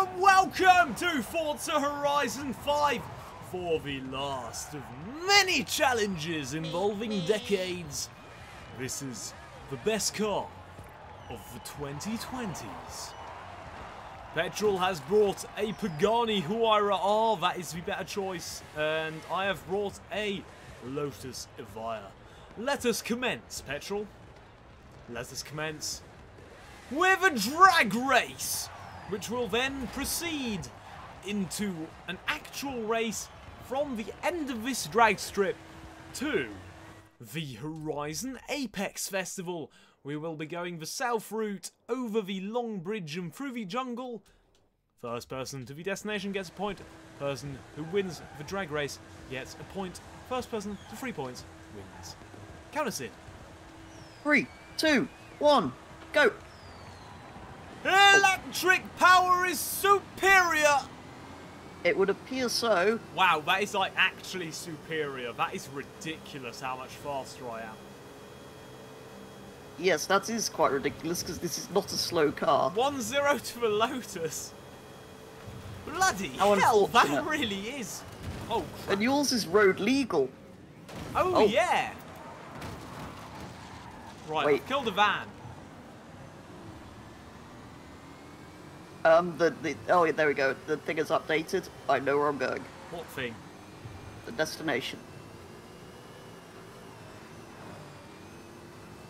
and welcome to Forza Horizon 5 for the last of many challenges involving decades. This is the best car of the 2020s. Petrol has brought a Pagani Huayra R, that is the better choice, and I have brought a Lotus Evija. Let us commence, Petrol. Let us commence with a drag race, which will then proceed into an actual race from the end of this drag strip to the Horizon Apex Festival. We will be going the south route over the long bridge and through the jungle. First person to the destination gets a point. Person who wins the drag race gets a point. First person to three points wins. Count us in. Three, two, one, go. Electric power is superior! It would appear so. Wow, that is like actually superior. That is ridiculous how much faster I am. Yes, that is quite ridiculous because this is not a slow car. 1 0 to the Lotus. Bloody How hell, that really is. Oh, crap. And yours is road legal. oh, oh. yeah. Right, Wait. I've killed a van. Um, the, the oh yeah, there we go. The thing is updated. I know where I'm going. What thing? The destination.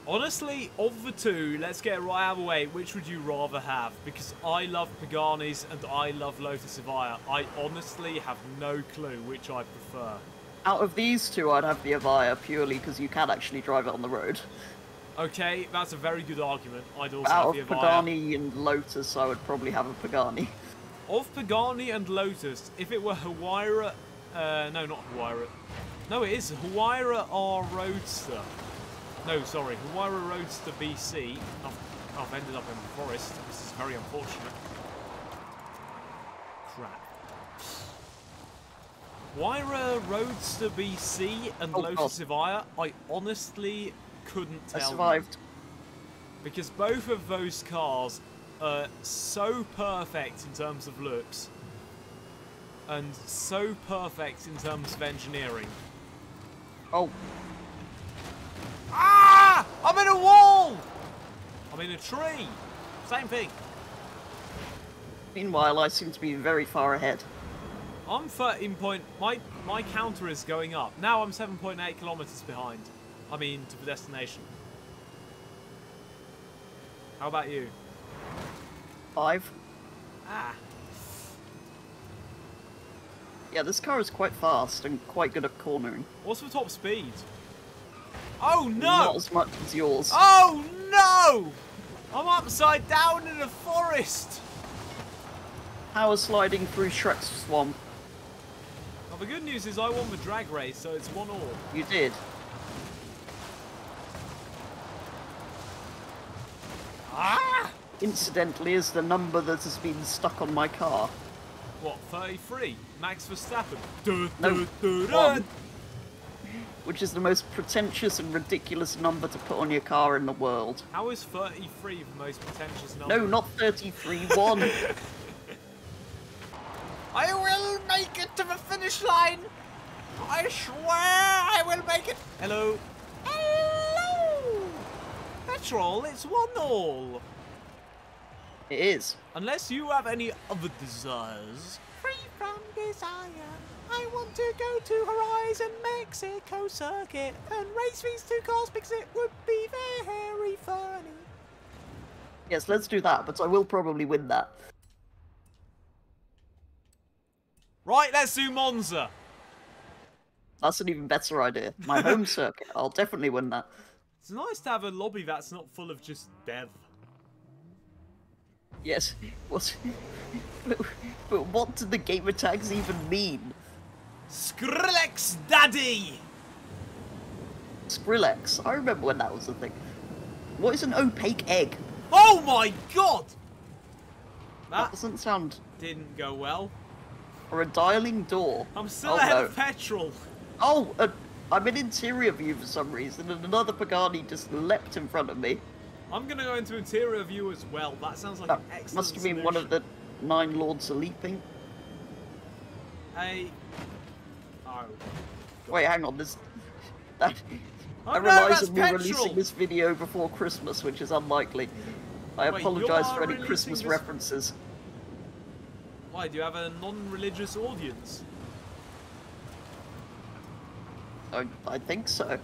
Honestly, of the two, let's get right out of the way. Which would you rather have? Because I love Paganis and I love Lotus Evija. I honestly have no clue which I prefer. Out of these two, I'd have the Evija purely because you can actually drive it on the road. Okay, that's a very good argument. I'd also Out have of. Pagani and Lotus, I would probably have a Pagani. Of Pagani and Lotus, if it were Huayra, uh, no, not Huayra. No, it is Huayra R Roadster. No, sorry, Huayra Roadster BC. I've, I've ended up in the forest. This is very unfortunate. Crap. Huayra Roadster BC and Oh, Lotus Evija, I honestly couldn't I tell. you survived. because both of those cars are so perfect in terms of looks and so perfect in terms of engineering. Oh, Ah! I'm in a wall! I'm in a tree! Same thing. meanwhile, I seem to be very far ahead. I'm 13 point. My my counter is going up. Now I'm 7.8 kilometers behind. I mean, to the destination. How about you? Five. Ah. Yeah, this car is quite fast and quite good at cornering. What's the top speed? Oh no! Not as much as yours. Oh no! I'm upside down in a forest! Power sliding through Shrek's swamp. Well, the good news is I won the drag race, so it's one all. You did. Ah! Incidentally, is the number that has been stuck on my car. What, 33? Max Verstappen? Du, No, du, one. Which is the most pretentious and ridiculous number to put on your car in the world. How is 33 the most pretentious number? No, not 33, 1. I will make it to the finish line! I swear I will make it! Hello? Hello! Petrol, it's one all! It is. Unless you have any other desires. Free from desire. I want to go to Horizon Mexico Circuit and race these two cars because it would be very funny. Yes, let's do that, but I will probably win that. Right, let's do Monza. That's an even better idea. My home circuit. I'll definitely win that. It's nice to have a lobby that's not full of just dev. Yes. What? but, but what do the gamer tags even mean? Skrillex Daddy! Skrillex. I remember when that was a thing. What is an opaque egg? Oh my god! That That doesn't sound. didn't go well. Or a dialing door. I'm still oh, ahead no. of petrol. Oh, uh, I'm in interior view for some reason, and another Pagani just leapt in front of me. I'm gonna go into interior view as well. That sounds like That an excellent must have been one of the nine lords are leaping. Hey. Oh. Wait, hang on. This that Oh I no, I'm releasing this video before Christmas, which is unlikely. I Wait, apologise for any Christmas this- references. Why, do you have a non-religious audience? I, I think so.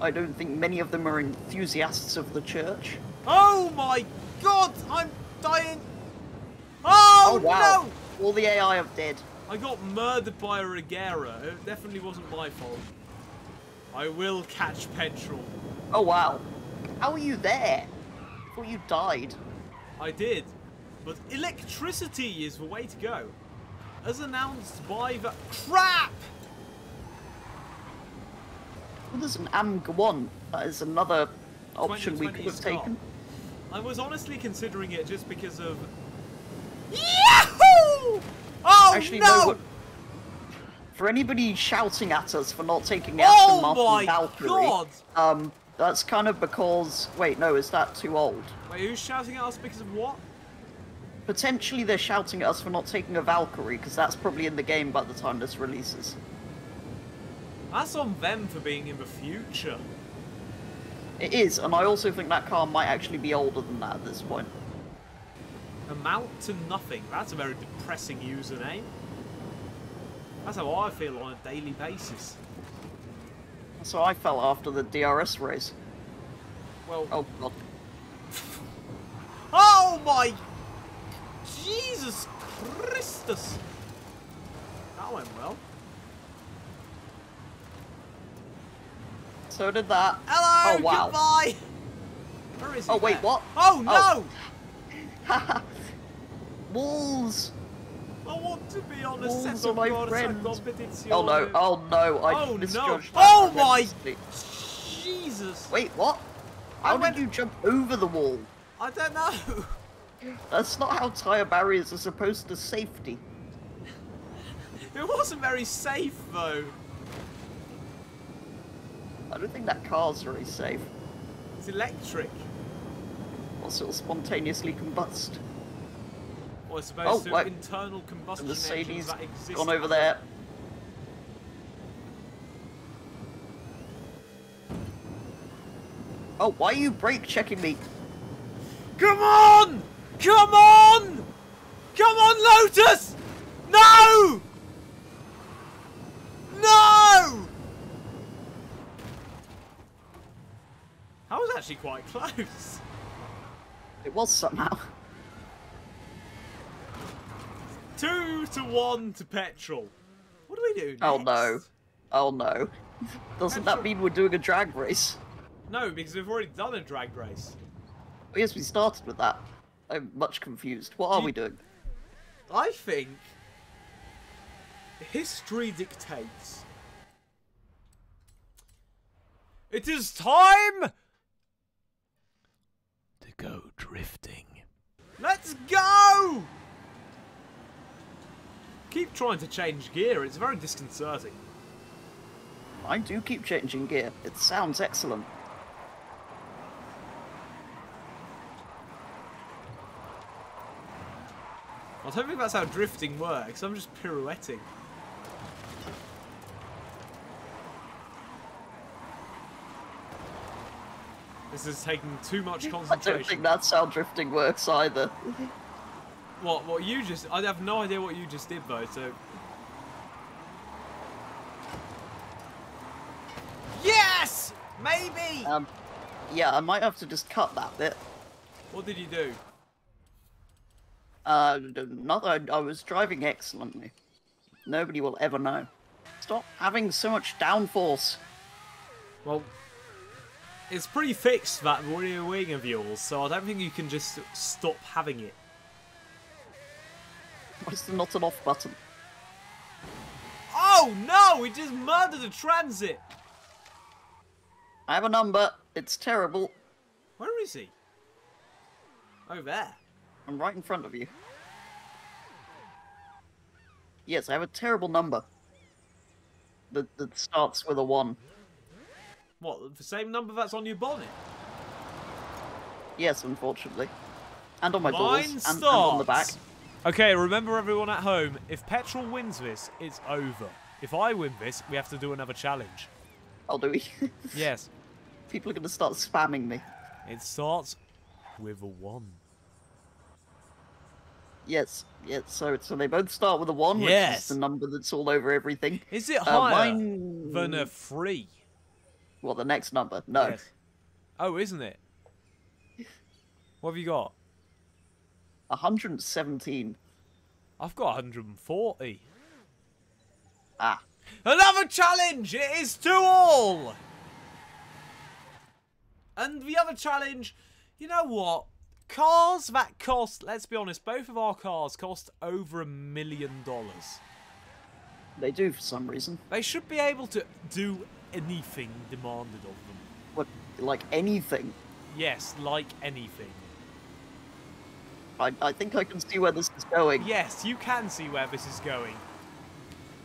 I don't think many of them are enthusiasts of the church. Oh my god, I'm dying! Oh, Oh, wow. no! All the AI are dead. I got murdered by a Regera. It definitely wasn't my fault. I will catch petrol. Oh wow. How are you there? I thought you died. I did. But electricity is the way to go. As announced by the... Crap! Well, there's an AMG1. That is another option we could have taken. I was honestly considering it just because of... Yahoo! Oh Actually, no! no. For anybody shouting at us for not taking out Oh the my Martin Valkyrie, God! um, that's kind of because. Wait, no, is that too old? Wait, who's shouting at us because of what? Potentially, they're shouting at us for not taking a Valkyrie because that's probably in the game by the time this releases. That's on them for being in the future. It is, and I also think that car might actually be older than that at this point. Amount to nothing. That's a very depressing username. That's how I feel on a daily basis. That's how I felt after the DRS race. Well, Oh god. oh my Jesus Christus! That went well. So did that. Hello, Oh, wow. goodbye. Where is he? Oh, wait, There. what? Oh, oh. no! Oh. Walls! I want to be on a Walls set are of my friends. Oh no, oh no, I Oh, no. misjudged that Oh, my- Jesus! Wait, what? I How went- did you jump over the wall? I don't know. That's not how tyre barriers are supposed to safety. It wasn't very safe though. I don't think that car's very safe. It's electric. Also, it'll spontaneously combust. Or I suppose Oh, through wait. internal combustion The Mercedes that exist. gone over there. Oh, why are you brake checking me? Come on! Come on! Come on, Lotus! No! That was actually quite close. It was somehow. Two to one to petrol. What do we do? Oh no. Oh no. Doesn't that mean we're doing a drag race? No, because we've already done a drag race. Oh, yes, we started with that. I'm much confused. What are You- we doing? I think history dictates. It is time go drifting. Let's go! Keep trying to change gear, it's very disconcerting. I do keep changing gear. It sounds excellent. I don't think that's how drifting works, I'm just pirouetting. This is taking too much concentration. I don't think that's how drifting works either. What? What you just? I have no idea what you just did though. So. Yes, maybe. Um, yeah, I might have to just cut that bit. What did you do? Uh, not I, I was driving excellently. Nobody will ever know. Stop having so much downforce. Well, it's pretty fixed that rear wing of yours, so I don't think you can just stop having it. Why is there not an off button? Oh no! We just murdered a transit. I have a number. It's terrible. Where is he? Oh, there. I'm right in front of you. Yes, I have a terrible number. That, that starts with a 1. What? The same number that's on your bonnet? Yes, unfortunately. And on my Mine doors. And, and on the back. Okay, remember everyone at home, if Petrol wins this, it's over. If I win this, we have to do another challenge. I'll do we? Yes. People are going to start spamming me. It starts with a 1. Yes, yes. So, so they both start with a one, which Yes. is the number that's all over everything. Is it Uh, higher mine- than a 3? Well, the next number, no. Yes. Oh, isn't it? What have you got? 117. I've got 140. Ah, Another challenge! It is to all! And the other challenge, you know what? Cars that cost, let's be honest, both of our cars cost over a million dollars. they do for some reason. They should be able to do anything demanded of them. What, like anything. Yes, like anything. I, I think I can see where this is going. Yes, you can see where this is going.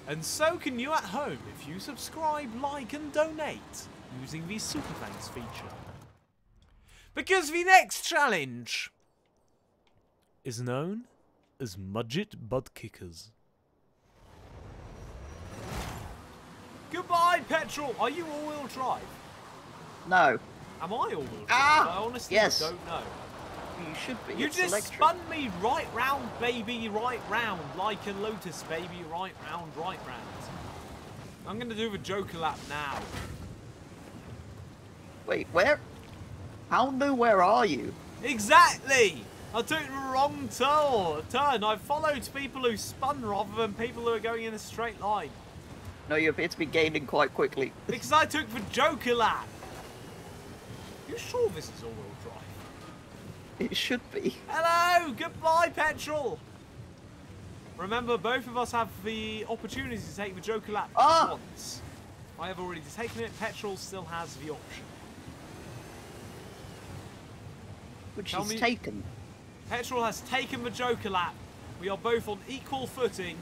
And so can you at home if you subscribe, like, and donate using the Super Thanks feature. Because the next challenge is known as Mudget Bud Kickers. Petrol. Are you all-wheel drive? No, Am I all-wheel drive? Ah, I honestly yes. don't know. you should be. You it's just electric. spun me right round, baby, right round, like a lotus, baby, right round, right round. I'm gonna do the Joker lap now. Wait, where? How where are you? Exactly! I took the wrong tur- turn. I followed people who spun rather than people who are going in a straight line. No, you appear to be gaining quite quickly. Because I took the Joker lap. You sure this is all-wheel drive? It should be. Hello! Goodbye, petrol! Remember, both of us have the opportunity to take the Joker lap Ah! once. I have already taken it. Petrol still has the option. Which Tell is me- taken. Petrol has taken the Joker lap. We are both on equal footing.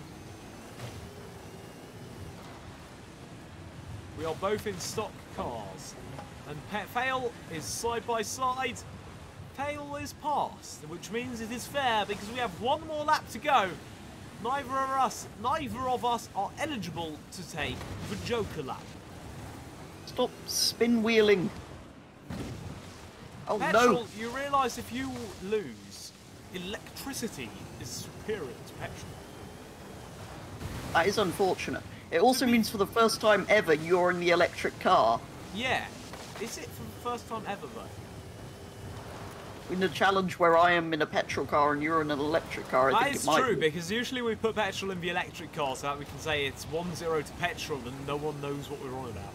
We are both in stock cars. And Pet Fail is side by side. Fail is past, which means it is fair because we have one more lap to go. Neither of us, neither of us are eligible to take the Joker lap. Stop spin wheeling. Oh Petrol, no! you realise if you lose, electricity is superior to petrol. That is unfortunate. It also means for the first time ever you're in the electric car. Yeah. Is it for the first time ever though? In the challenge where I am in a petrol car and you're in an electric car, I That think is it might true be. because usually we put petrol in the electric car so that we can say it's 1-0 to petrol and no one knows what we're on about.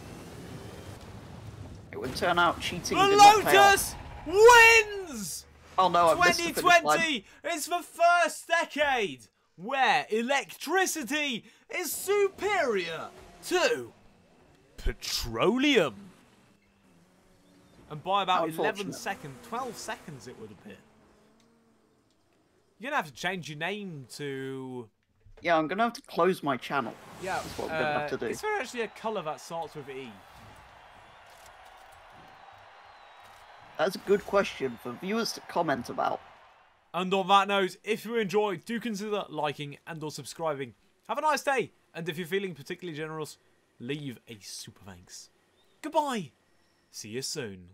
It would turn out cheating The. Lotus wins! Oh no, I've missed the 2020 is the first decade where electricity is superior to petroleum. And by about 11 seconds, 12 seconds it would appear. You're gonna have to change your name to. Yeah, I'm gonna have to close my channel. Yeah, That's what we're gonna have to uh, do. Is there actually a colour that starts with E? That's a good question for viewers to comment about. And on that note, if you enjoyed, do consider liking and or subscribing. Have a nice day, and if you're feeling particularly generous, leave a super thanks. Goodbye. See you soon.